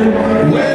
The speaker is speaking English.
Where